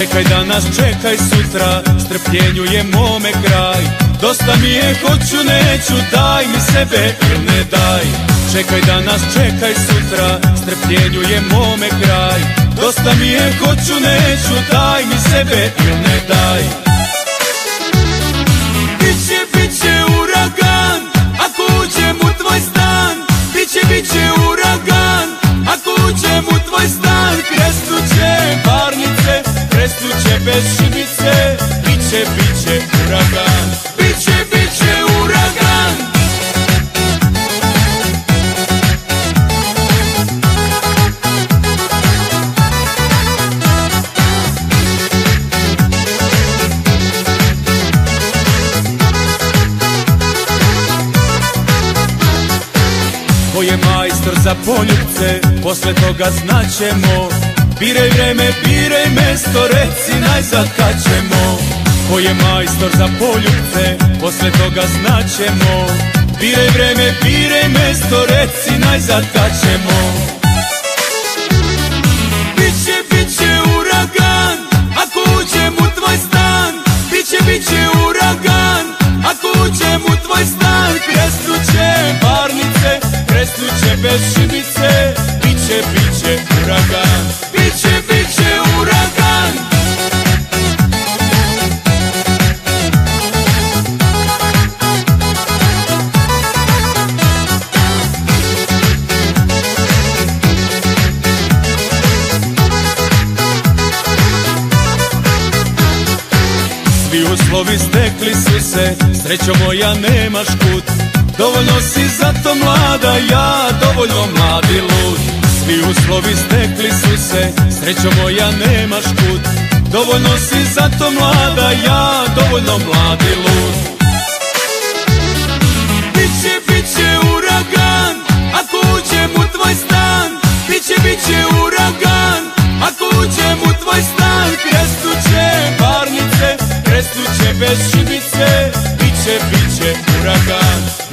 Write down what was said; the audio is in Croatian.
Čekaj danas, čekaj sutra, strpljenju je mome kraj. Dosta mi je, hoću, neću, daj mi sebe ili ne daj. Čekaj danas, čekaj sutra, strpljenju je mome kraj. Dosta mi je, hoću, neću, daj mi sebe ili ne daj bez šibice Biće, biće uragan, biće, biće uragan. Ko je majstor za poljubce, posle toga znaćemo Biraj vreme, biraj mesto, reci najzad kad ćemo. Ko je majstor za poljubce, posle toga znaćemo. Biraj vreme, biraj mesto, reci najzad kad ćemo. Biće, biće uragan, ako uđem u tvoj stan. Biće, biće uragan, ako uđem u tvoj stan. Kresnuće varnice, kresnuće bez Svi uslovi stekli su se, srećo moja nemaš kut. Dovoljno si zato mlada, ja dovoljno mladi lud. Svi uslovi stekli su se, srećo moja nemaš kut. Dovoljno si zato mlada, ja dovoljno mladi lud šibice, bit će, bit će uragan.